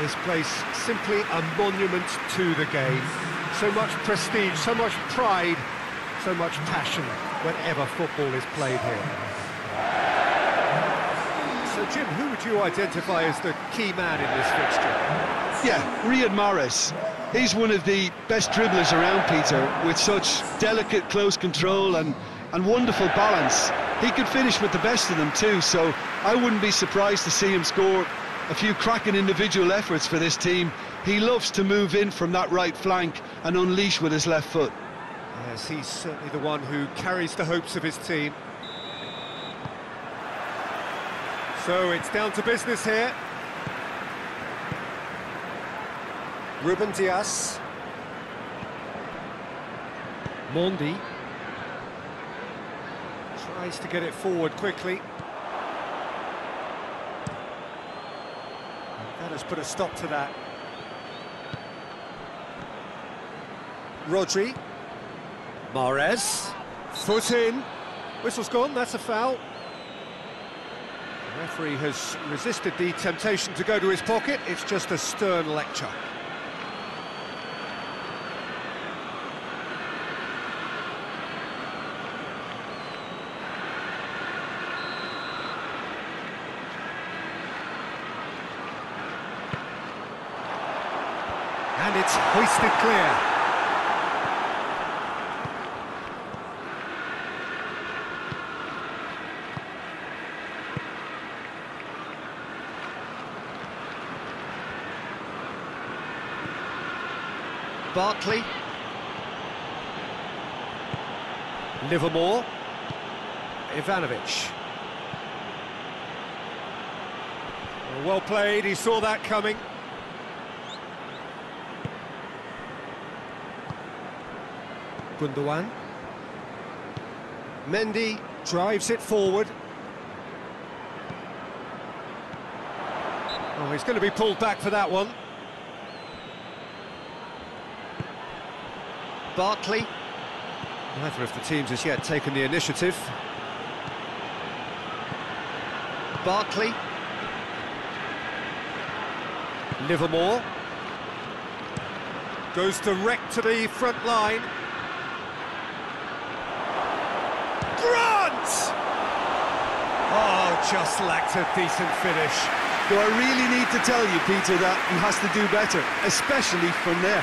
This place simply a monument to the game. So much prestige, so much pride, so much passion whenever football is played here. So Jim, who would you identify as the key man in this fixture? Yeah, Riyad Mahrez. He's one of the best dribblers around, Peter, with such delicate, close control and, and wonderful balance. He could finish with the best of them too, so I wouldn't be surprised to see him score a few cracking individual efforts for this team. He loves to move in from that right flank and unleash with his left foot. Yes, he's certainly the one who carries the hopes of his team. So it's down to business here. Ruben Dias. Mondi. Tries to get it forward quickly. Has put a stop to that. Rodri. Mahrez. Foot in. Whistle's gone, that's a foul. The referee has resisted the temptation to go to his pocket. It's just a stern lecture. And it's hoisted clear. Barkley. Livermore. Ivanovic. Well played, he saw that coming. Gundogan. Mendy drives it forward. Oh, he's going to be pulled back for that one. Barkley. Neither of the teams has yet taken the initiative. Barkley. Livermore. Goes direct to the front line. Grant! Oh, just lacked a decent finish. Do I really need to tell you, Peter, that he has to do better, especially from there?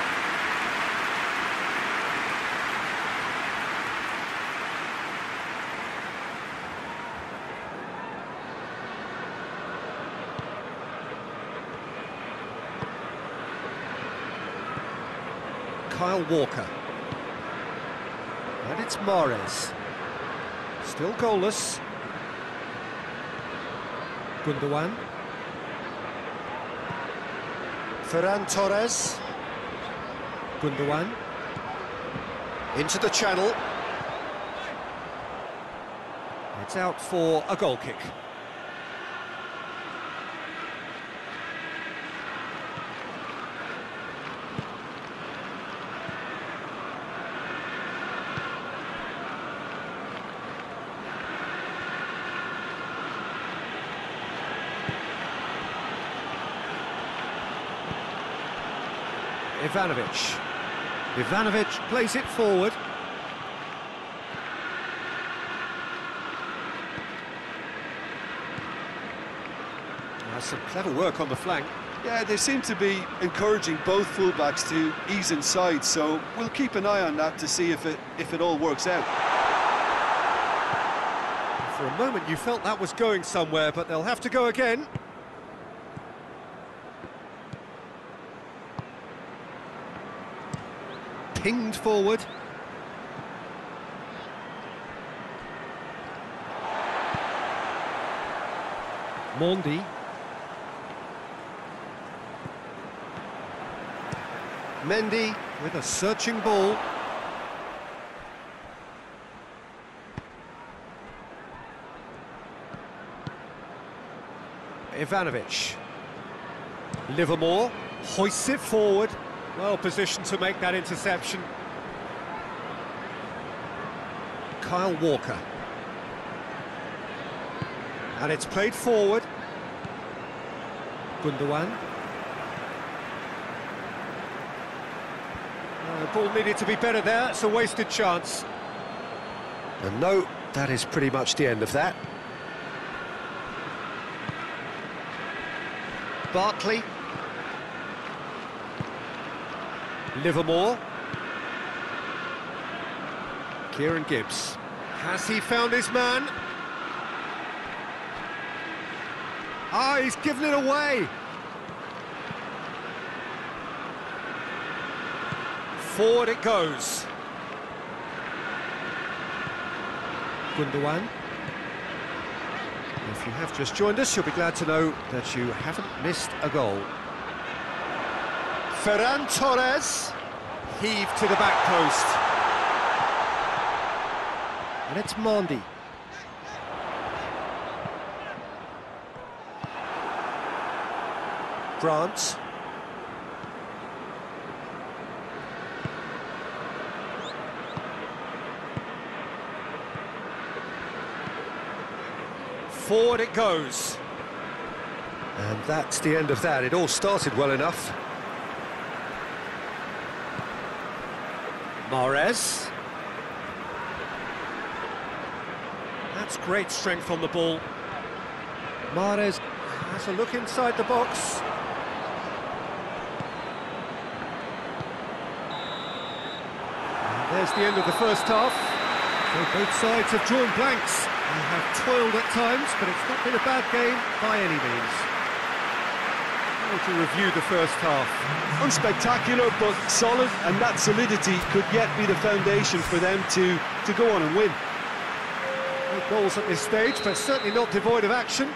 Kyle Walker. And it's Mahrez. Still goalless. Gundogan. Ferran Torres. Gundogan. Into the channel. It's out for a goal kick. Ivanovic. Ivanovic plays it forward. That's some clever work on the flank. Yeah, they seem to be encouraging both fullbacks to ease inside, so we'll keep an eye on that to see if it if it all works out. For a moment you felt that was going somewhere, but they'll have to go again. Pinged forward. Mondi. Mendy with a searching ball. Ivanovic. Livermore hoists it forward. Well positioned to make that interception. Kyle Walker. And it's played forward. Gundogan. Uh, the ball needed to be better there, it's a wasted chance. And no, that is pretty much the end of that. Barkley. Livermore. Kieran Gibbs. Has he found his man? Ah, he's given it away. Forward it goes. Gundogan. If you have just joined us, you'll be glad to know that you haven't missed a goal. Ferran Torres heaved to the back post. And it's Mondi. Grant. Forward it goes. And that's the end of that. It all started well enough. Mahrez. That's great strength on the ball. Mahrez has a look inside the box. And there's the end of the first half. So both sides have drawn blanks They have toiled at times, but it's not been a bad game by any means. To review the first half? Unspectacular, but solid, and that solidity could yet be the foundation for them to, to go on and win. No goals at this stage, but certainly not devoid of action.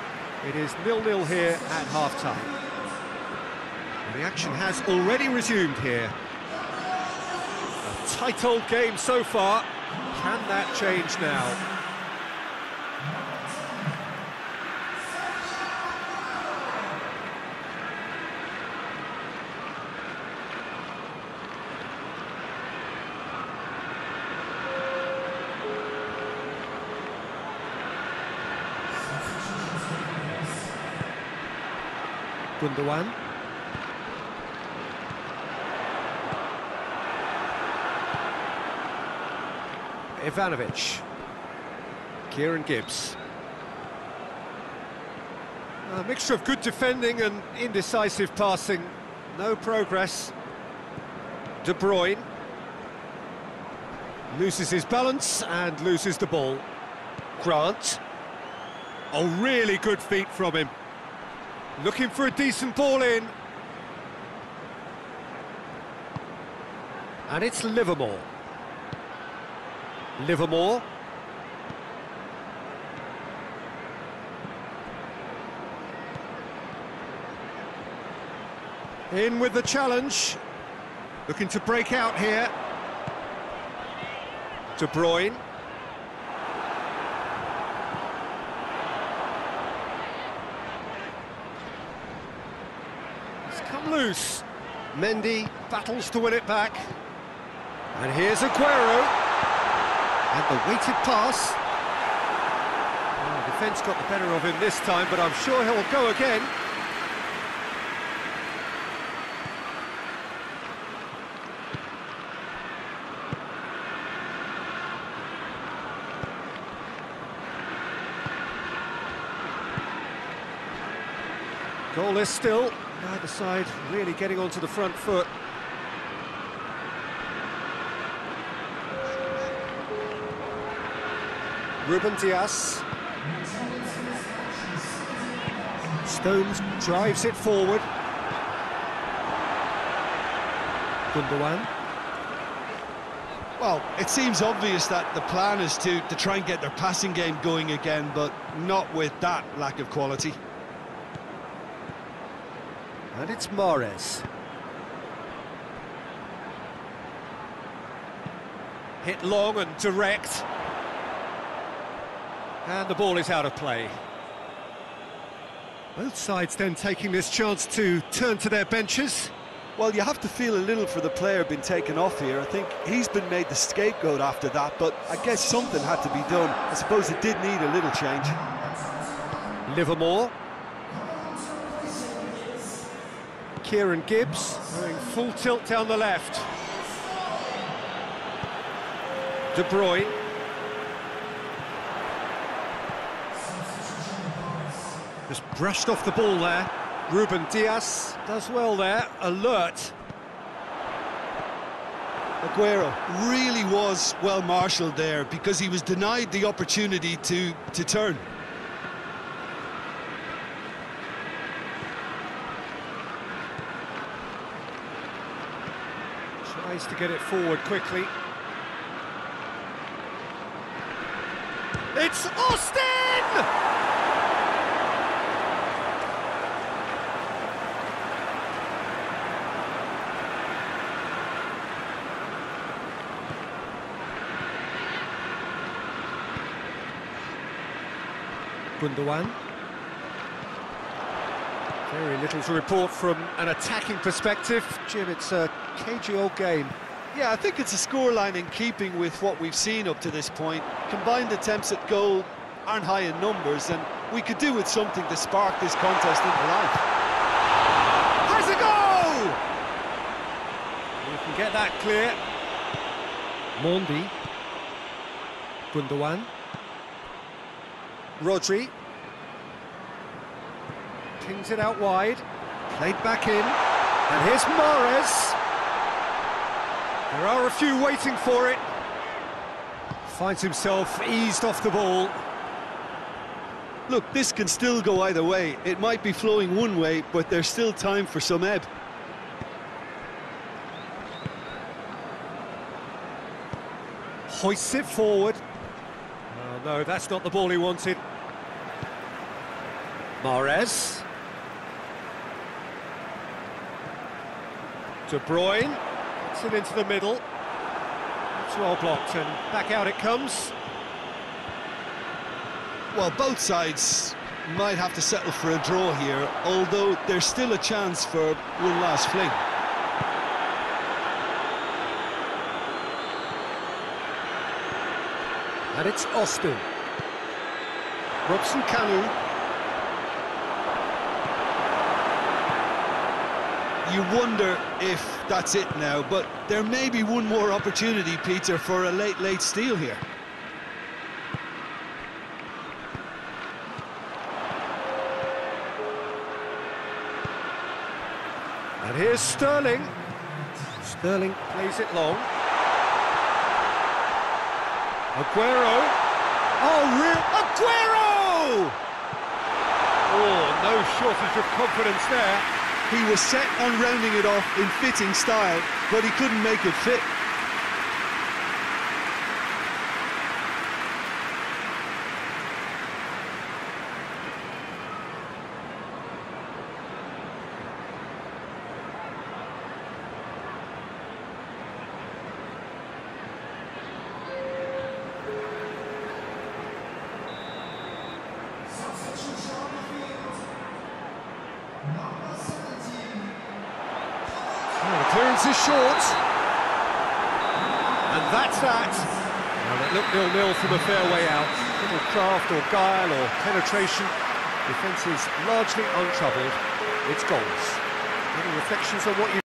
It is nil-nil here at half-time. The action has already resumed here. A tight old game so far. Can that change now? Gundogan. Ivanovic. Kieran Gibbs. A mixture of good defending and indecisive passing. No progress. De Bruyne. Loses his balance and loses the ball. Grant. A really good feet from him. Looking for a decent ball in. And it's Livermore. Livermore. In with the challenge. Looking to break out here. De Bruyne. Come loose. Mendy battles to win it back. And here's Aguero. And the weighted pass. Defence got the better of him this time, but I'm sure he'll go again. Goalless still. Neither side really getting onto the front foot. Ruben Dias. Stones drives it forward. Gundogan. Well, it seems obvious that the plan is to, to try and get their passing game going again, but not with that lack of quality. And it's Mahrez. Hit long and direct. And the ball is out of play. Both sides then taking this chance to turn to their benches. Well, you have to feel a little for the player being taken off here. I think he's been made the scapegoat after that, but I guess something had to be done. I suppose it did need a little change. Livermore. Kieran Gibbs going full tilt down the left. De Bruyne. Just brushed off the ball there. Ruben Dias does well there, alert. Aguero really was well marshalled there because he was denied the opportunity to, to turn. To get it forward quickly. It's Austin! Gundogan. Very little to report from an attacking perspective. Jim, it's a uh, old game. Yeah, I think it's a scoreline in keeping with what we've seen up to this point. Combined attempts at goal aren't high in numbers, and we could do with something to spark this contest into life. Has a goal! We can get that clear. Mondi. Gundogan. Rodri. Pings it out wide. Played back in. And here's Mahrez. There are a few waiting for it. Finds himself eased off the ball. Look, this can still go either way. It might be flowing one way, but there's still time for some ebb. Hoists it forward. Oh, no, that's not the ball he wanted. Mahrez. De Bruyne. Gets it into the middle. It's well blocked and back out it comes. Well, both sides might have to settle for a draw here, although there's still a chance for one last fling. And it's Austin. Robson Kanu. You wonder if that's it now, but there may be one more opportunity, Peter, for a late, late steal here. And here's Sterling. Sterling plays it long. Aguero. Oh, real Aguero! Oh, no shortage of confidence there. He was set on rounding it off in fitting style, but he couldn't make it fit. Oh, the clearance is short. And that's that. Well, it looked nil-nil from a fair way out. Little craft or guile or penetration. Defence is largely untroubled. It's goals. Any reflections on what you...